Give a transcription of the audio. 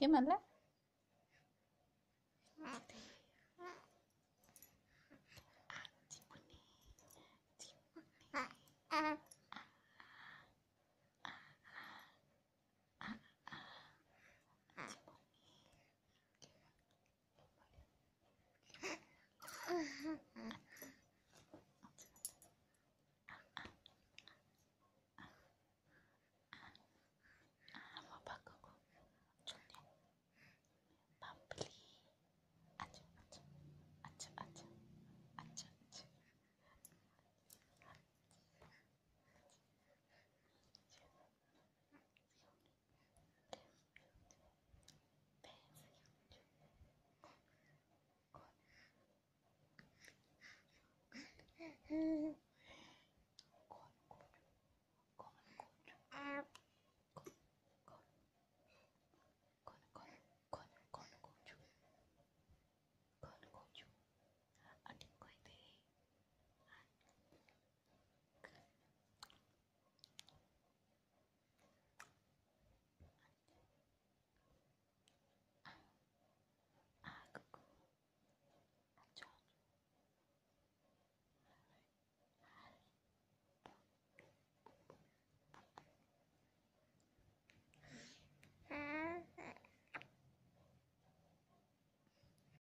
起门啦！Mm-hmm.